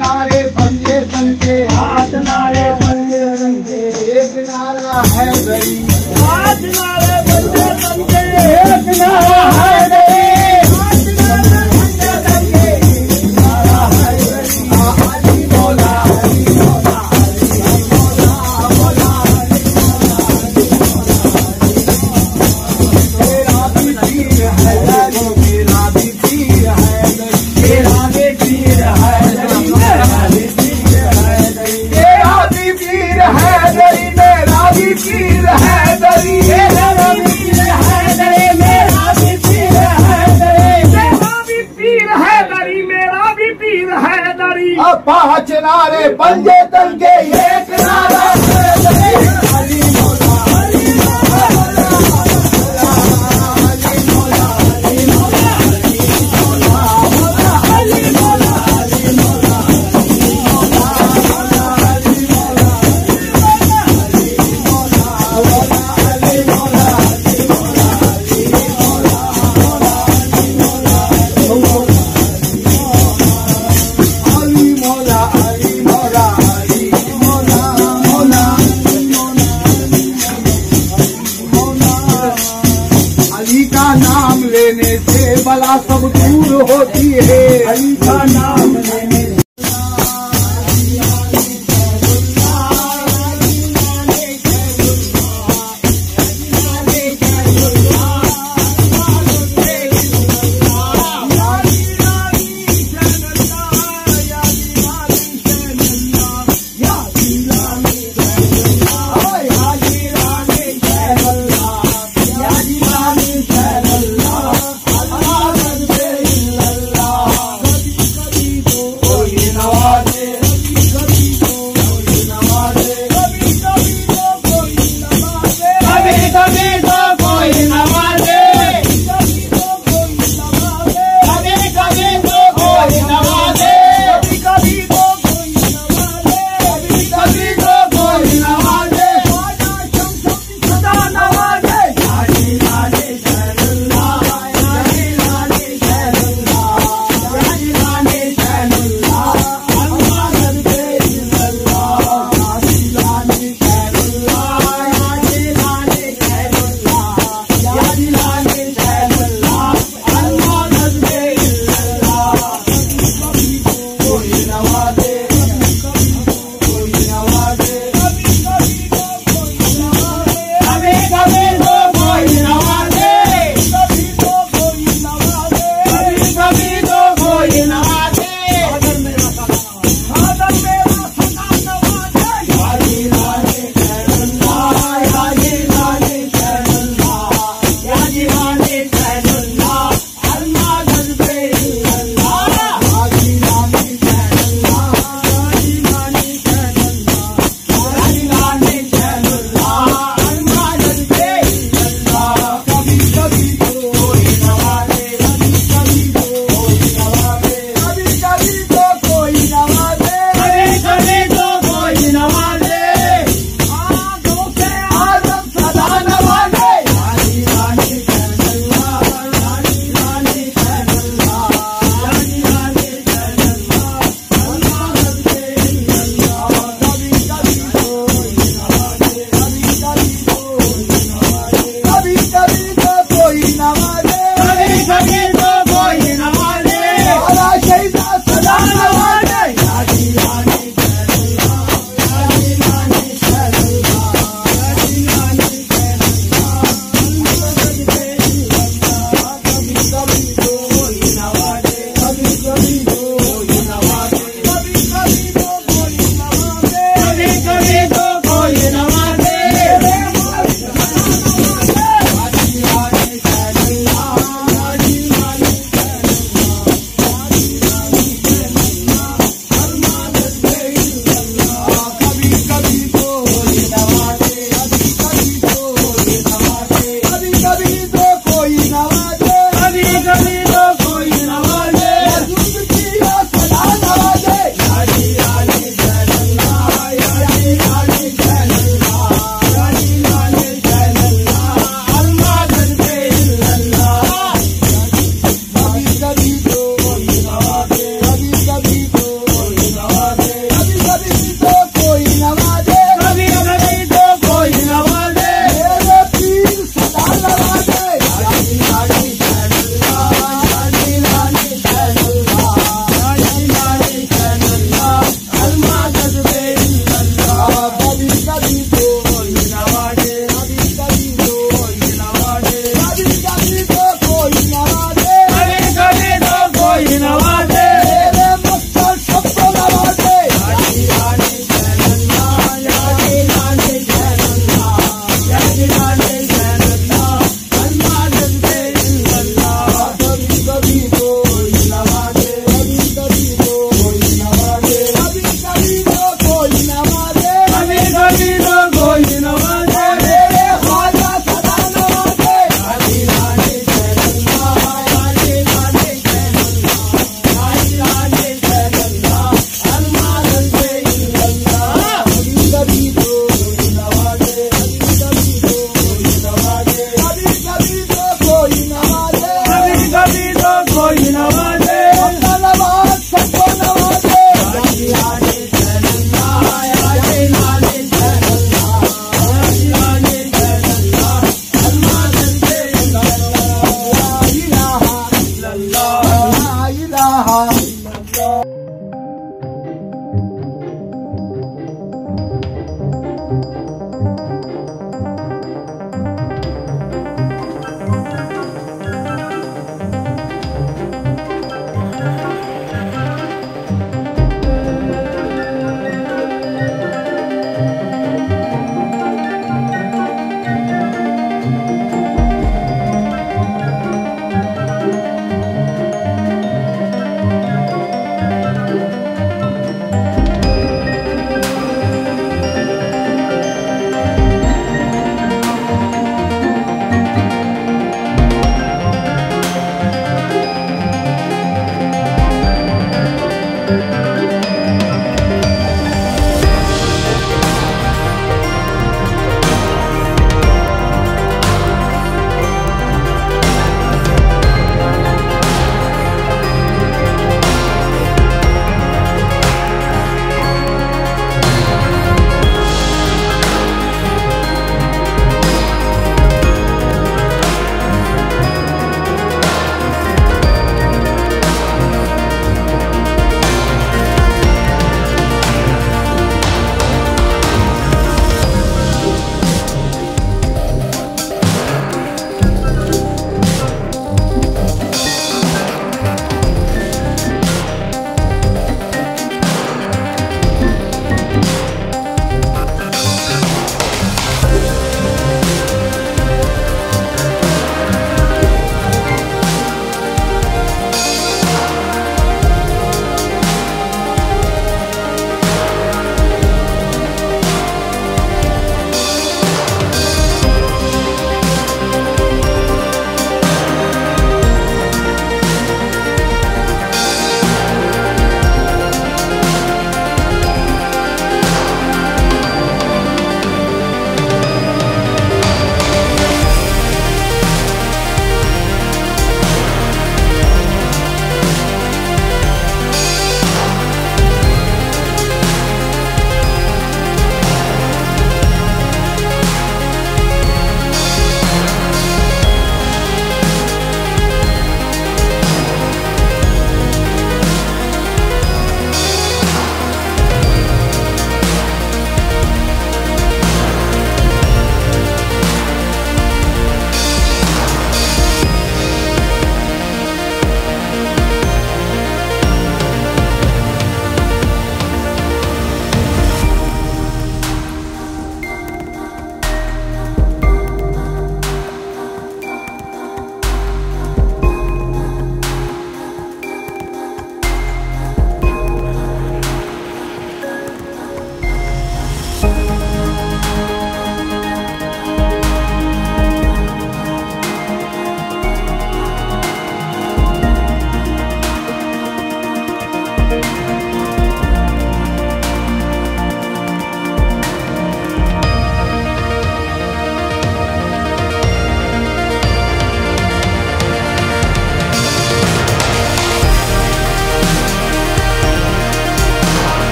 नारे बजे हाथ नारे बंदे संगे एक नारा है हाथ नारे நாளே பஞ்சே தங்கே ஏ. Yeah.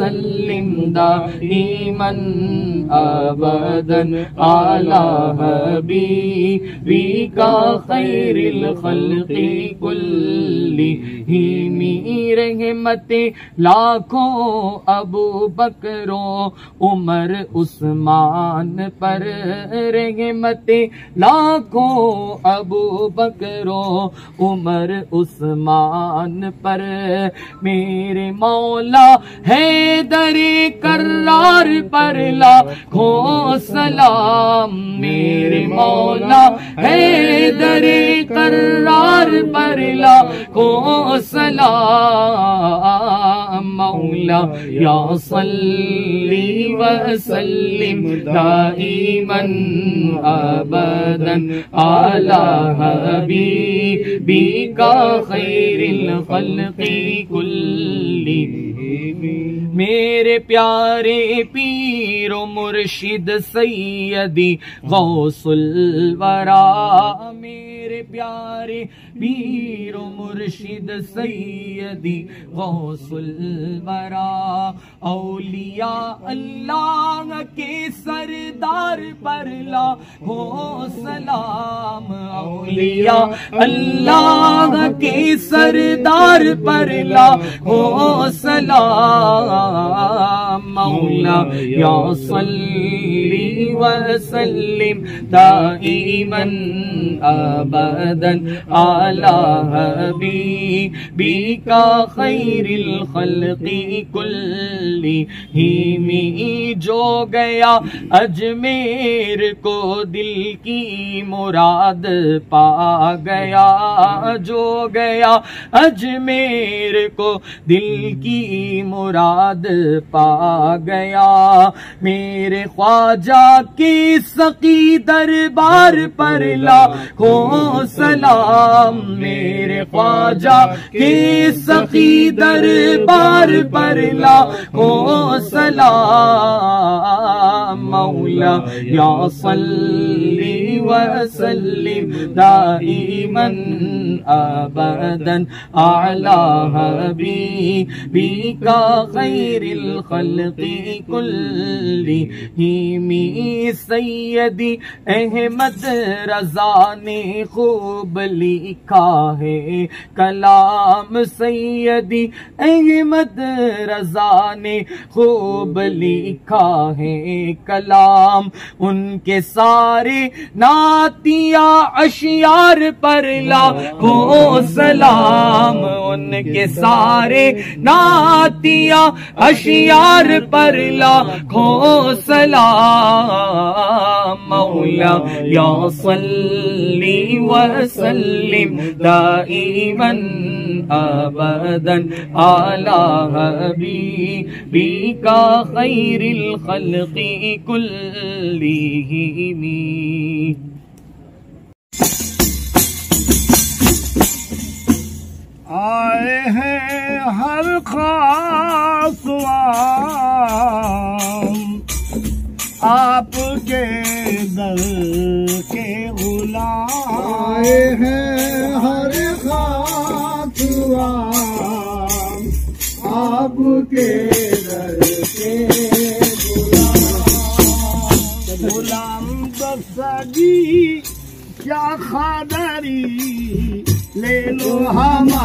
वसल्लिम दाइमन अबदन आला हबीबी का खैरिल खल्qi कुल्ली ही रहमते लाखों अबू बकरो उमर उस्मान पर रहमते लाखों अबू बकरो उमर उस्मान पर मेरे मौला है दरे करार पर लाखों सलाम। मेरे मौला है दरे करार पर लाखों सलाम। मौला या सल्ली वसल्लिम दाइमन अबदन। आला हबीबी का खैरिल खल्qi कुल्ली मेरे प्यारे पीरो मुर्शिद सैयदी, गौसुल वरा। मेरे प्यारे पीरो मुर्शिद सैयदी, गौसुल वरा। औलिया अल्लाह के सरदार पर ला हो सलाम। औलिया अल्लाह के सरदार पर ला हो सलाम। मौला या अबदन आला हबीबी का खैरिल खल्qi कुल्ली ही जो गया अजमेर को दिल की मुराद पा गया जो गया अजमेर को दिल की मुराद पा गया मेरे ख्वाजा की सकी दरबार पर लाखों सलाम मेरे ख्वाजा के सकी दरबार पर लाखों सलाम। मौला या सल्ली वसल्लिम दाइमन अबदन आला हबीबी का खैरिल खल्qi कुल्ली ही सैयदी अहमद रजा ने खूब लिखा है कलाम सैयदी अहमद रजा ने खूब लिखा है कलाम उनके सारे नातिया अशियार पर लाखों सलाम उनके सारे नातिया अशियार पर लाखों सलाम। मौला या सल्ली वसल्लिम दाइमन अबदन आला हबीबी का खैरिल खल्qi कुल्लिहिमी। आए हैं हर खास आपके दर के गुलाम। आए हैं हर खास आपके दर के गुलाम। लो हमारा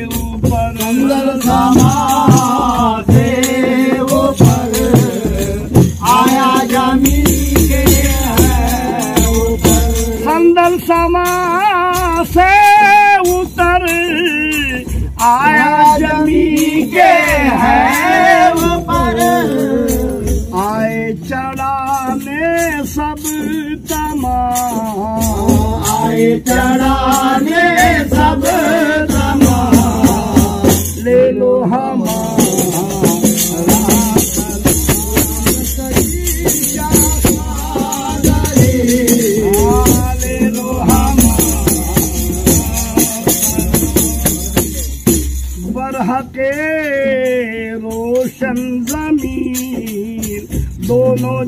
Salam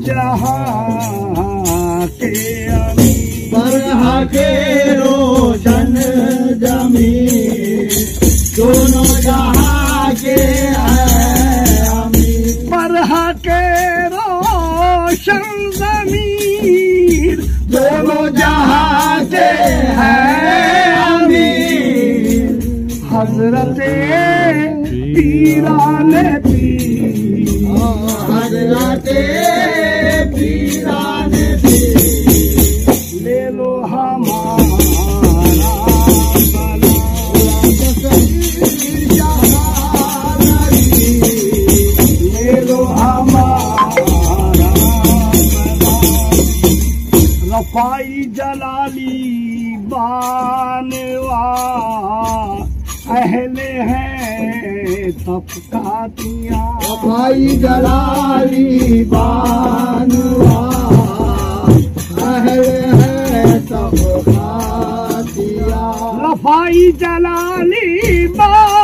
জহাকে আমি বরহাকে রোশন জমি दोनों जा भाई जलाली बानवा। अहले हैं तपकातिया। भाई जलाली बानवा। अहले हैं तपकातिया। रफाई जलाली बानवा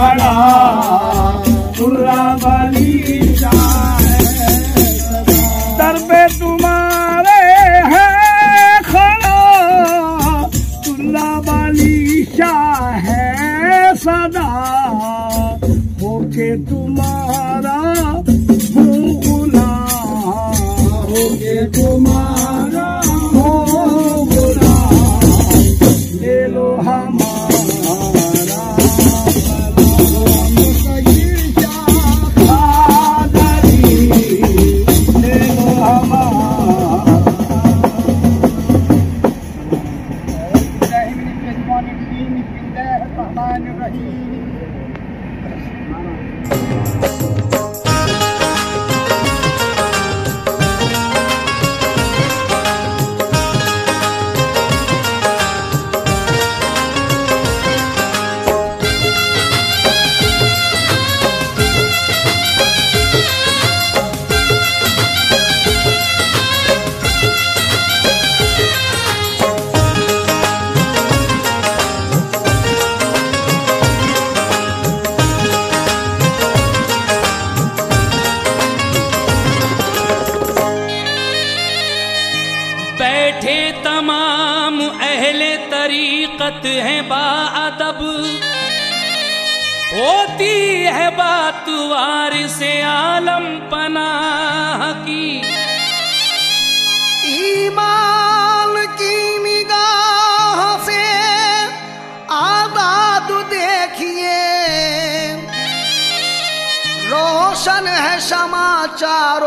बड़ा तुरा बली।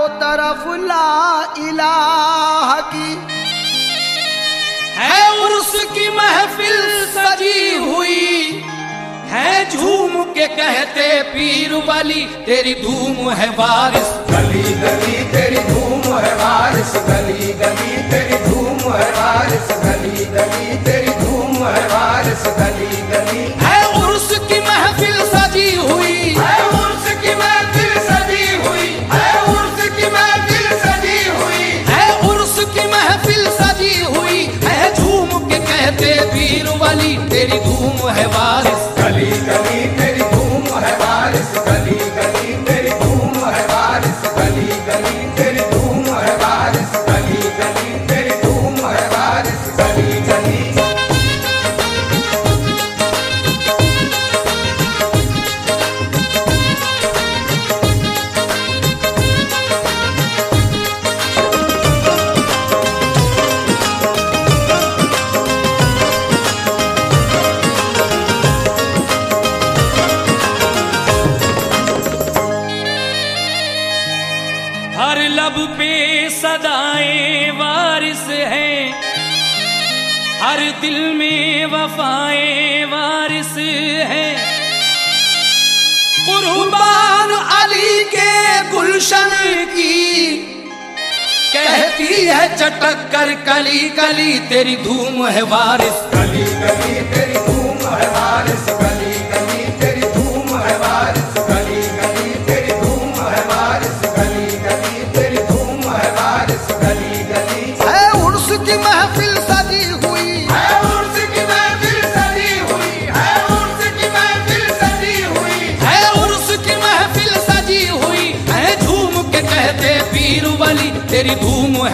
चारों तरफ़ ला इलाह की। है उर्स की महफिल सजी हुई। है झूम के कहते पीर वाली तेरी धूम है बारिश गली गली तेरी धूम है बारिश गली गली तेरी धूम है बारिश गली गली तेरी धूम है बारिश गली गली रहवा है चटक कर कली कली तेरी धूम है बारिश कली कली तेरी धूम है बारिश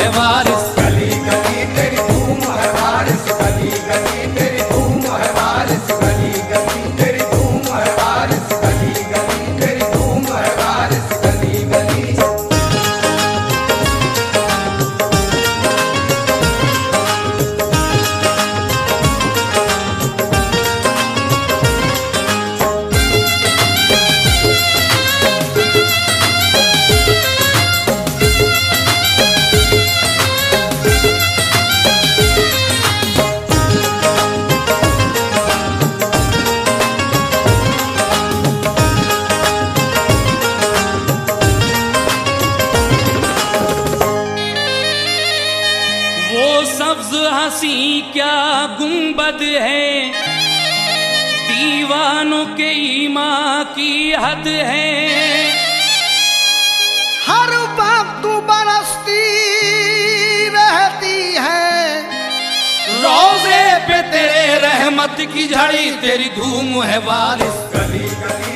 ಸೇವಾ तेरी धूम है बारिश कभी कभी